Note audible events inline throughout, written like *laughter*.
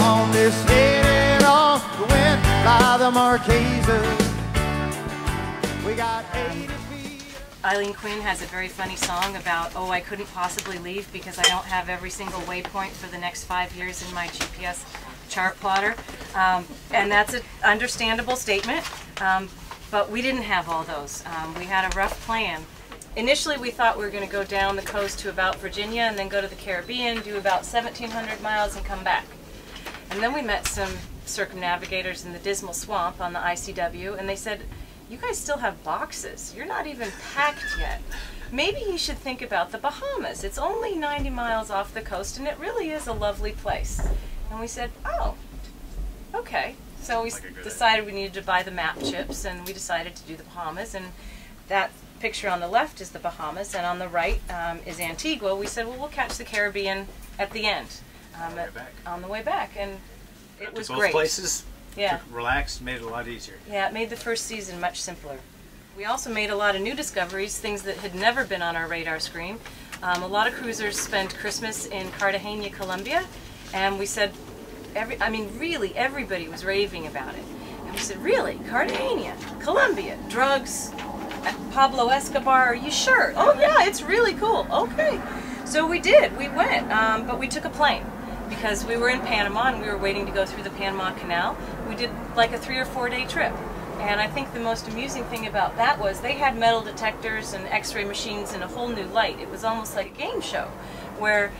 On this on the wind by the Marquesas. We got 80 feet. Eileen Quinn has a very funny song about, oh, I couldn't possibly leave because I don't have every single waypoint for the next five years in my GPS chart plotter. Um, and that's an understandable statement, um, but we didn't have all those. Um, we had a rough plan. Initially, we thought we were going to go down the coast to about Virginia and then go to the Caribbean, do about 1,700 miles, and come back. And then we met some circumnavigators in the Dismal Swamp on the ICW, and they said, You guys still have boxes. You're not even packed yet. Maybe you should think about the Bahamas. It's only 90 miles off the coast, and it really is a lovely place. And we said, Oh, okay. So we Like decided we needed to buy the map chips, and we decided to do the Bahamas. And that picture on the left is the Bahamas, and on the right um, is Antigua. We said, well, we'll catch the Caribbean at the end, um, the at- on the way back, and it Got to was both great. places. Yeah, Took- relaxed, made it a lot easier. yeah, it made the first season much simpler. We also made a lot of new discoveries, things that had never been on our radar screen. Um, a lot of cruisers spend Christmas in Cartagena, Colombia, and we said, every, I mean, really, everybody was raving about it. And we said, really, Cartagena, Colombia, drugs, Pablo Escobar, are you sure? Oh yeah, it's really cool. Okay. So we did, we went, um, but we took a plane because we were in Panama and we were waiting to go through the Panama Canal. We did like a three or four day trip. And I think the most amusing thing about that was they had metal detectors and x-ray machines in a whole new light. It was almost like a game show where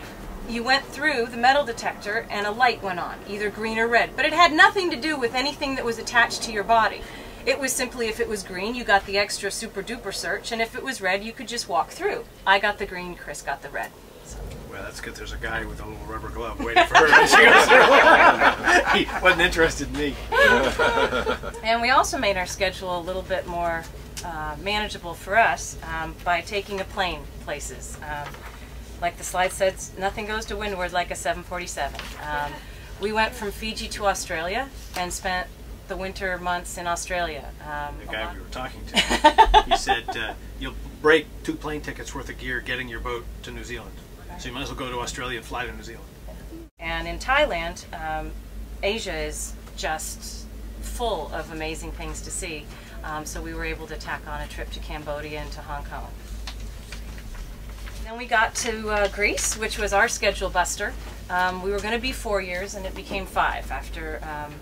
you went through the metal detector and a light went on, either green or red. But it had nothing to do with anything that was attached to your body. It was simply if it was green, you got the extra super duper search, and if it was red, you could just walk through. I got the green, Chris got the red. Well, that's good. There's a guy with a little rubber glove waiting for her. *laughs* he wasn't interested in me. *laughs* And we also made our schedule a little bit more uh, manageable for us um, by taking a plane places. Um, like the slide says, nothing goes to windward like a 747. Um, we went from Fiji to Australia and spent the winter months in Australia. Um, The guy we were talking to, *laughs* he said, uh, "You'll break two plane tickets worth of gear getting your boat to New Zealand. So you might as well go to Australia and fly to New Zealand." And in Thailand, um, Asia is just full of amazing things to see. Um, so we were able to tack on a trip to Cambodia and to Hong Kong. Then we got to uh, Greece, which was our schedule buster. Um, we were going to be four years, and it became five after um,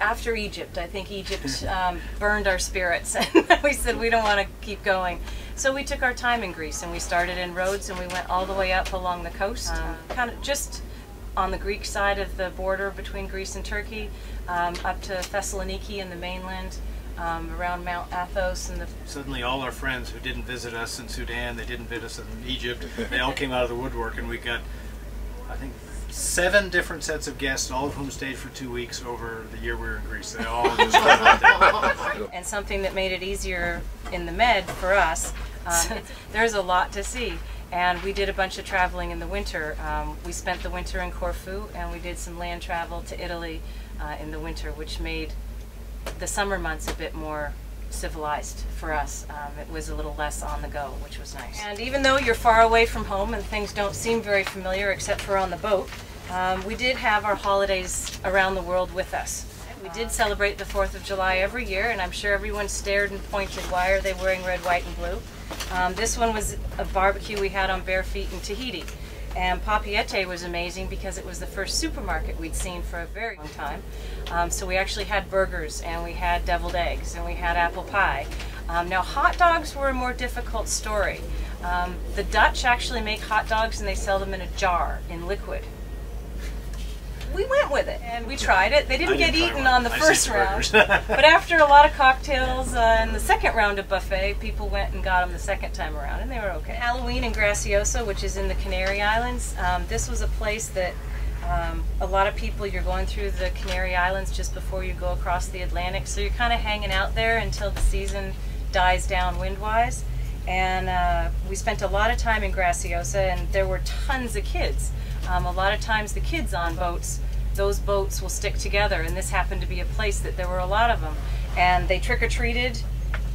after Egypt. I think Egypt *laughs* um, burned our spirits, *laughs* and we said we don't want to keep going. So we took our time in Greece, and we started in Rhodes, and we went all the way up along the coast, um, kind of just on the Greek side of the border between Greece and Turkey, um, up to Thessaloniki and the mainland, um, around Mount Athos and the Suddenly, all our friends who didn't visit us in Sudan, they didn't visit us in Egypt, *laughs* they all came out of the woodwork, and we got, I think, seven different sets of guests, all of whom stayed for two weeks over the year we were in Greece. They all just *laughs* went out there. *laughs* and something that made it easier in the med for us. Um, *laughs* there's a lot to see, and we did a bunch of traveling in the winter. Um, we spent the winter in Corfu, and we did some land travel to Italy uh, in the winter, which made the summer months a bit more civilized for us. Um, it was a little less on the go, which was nice. And even though you're far away from home and things don't seem very familiar except for on the boat, um, we did have our holidays around the world with us. We did celebrate the 4th of July every year, and I'm sure everyone stared and pointed, why are they wearing red, white, and blue? Um, this one was a barbecue we had on Barefeet in Tahiti. And Papeete was amazing because it was the first supermarket we'd seen for a very long time. Um, so we actually had burgers and we had deviled eggs and we had apple pie. Um, now hot dogs were a more difficult story. Um, the Dutch actually make hot dogs and they sell them in a jar in liquid. We went with it and we tried it. They didn't I get didn't eaten on the I first round. *laughs* but after a lot of cocktails uh, and the second round of buffet, people went and got them the second time around, and they were okay. Halloween in Graciosa, which is in the Canary Islands, um, this was a place that um, a lot of people, you're going through the Canary Islands just before you go across the Atlantic, so you're kind of hanging out there until the season dies down wind-wise. And uh, we spent a lot of time in Graciosa, and there were tons of kids. Um, a lot of times the kids on boats those boats will stick together and this happened to be a place that there were a lot of them and they trick-or-treated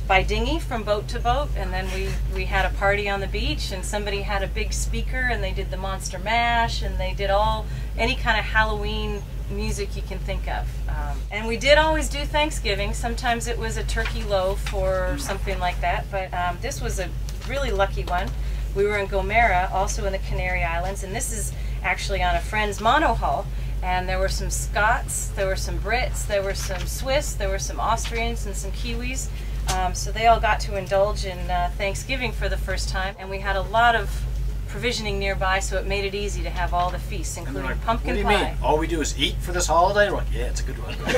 by dinghy from boat to boat, and then we, we had a party on the beach, and somebody had a big speaker, and they did the Monster Mash, and they did all any kind of Halloween music you can think of. Um, and we did always do Thanksgiving. Sometimes it was a turkey loaf or something like that, but um, this was a really lucky one. We were in Gomera, also in the Canary Islands, and this is actually on a friend's monohull. And there were some Scots, there were some Brits, there were some Swiss, there were some Austrians, and some Kiwis. Um, so they all got to indulge in uh, Thanksgiving for the first time, and we had a lot of provisioning nearby, so it made it easy to have all the feasts, including like, pumpkin what do you pie. mean? All we do is eat for this holiday? We're like, yeah, it's a good one. *laughs* That's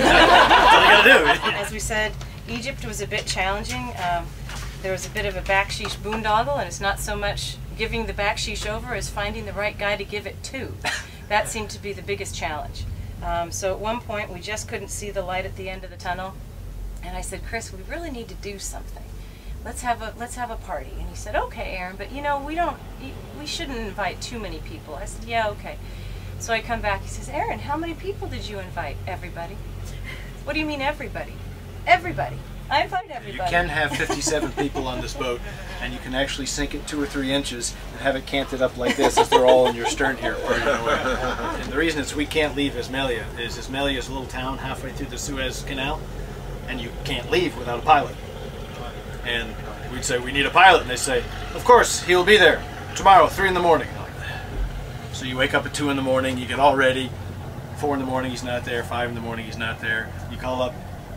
all you gotta do. *laughs* As we said, Egypt was a bit challenging. Um, there was a bit of a baksheesh boondoggle, and it's not so much giving the baksheesh over is finding the right guy to give it to. *laughs* That seemed to be the biggest challenge. Um, so at one point, we just couldn't see the light at the end of the tunnel, and I said, "Chris, we really need to do something. Let's have a let's have a party." And he said, "Okay, Erin, but you know we don't we shouldn't invite too many people." I said, "Yeah, okay." So I come back. He says, "Erin, how many people did you invite? Everybody." *laughs* What do you mean everybody? Everybody. I invite everybody. You can have 57 people on this boat, and you can actually sink it two or three inches and have it canted up like this if they're all in your stern here. *laughs* farting away. And the reason is we can't leave Ismailia is Ismailia is a little town halfway through the Suez Canal, and you can't leave without a pilot. And we'd say, we need a pilot, and they say, of course, he'll be there tomorrow, 3 in the morning. So you wake up at 2 in the morning, you get all ready, 4 in the morning, he's not there, 5 in the morning, he's not there. You call up,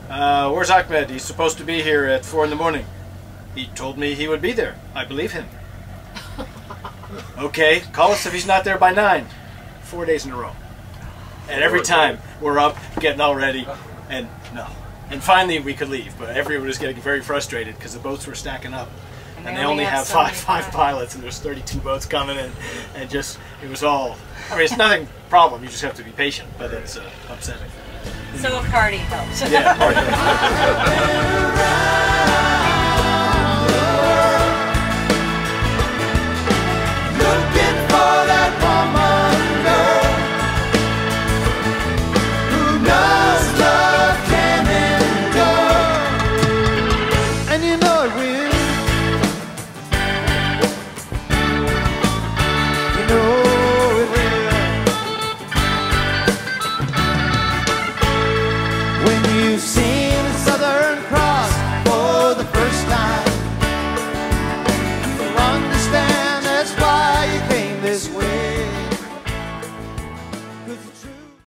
uh, where's Ahmed? He's supposed to be here at 4 in the morning. He told me he would be there. I believe him. *laughs* okay, call us if he's not there by 9. Four days in a row. And every time we're up, getting all ready, and no. And finally we could leave, but everyone was getting very frustrated because the boats were stacking up. And, they only have so five, five pilots. pilots, and there's 32 boats coming in, and just, it was all, I mean, it's nothing problem, you just have to be patient, but it's uh, upsetting. So a party helps. Yeah, hard. Looking *laughs*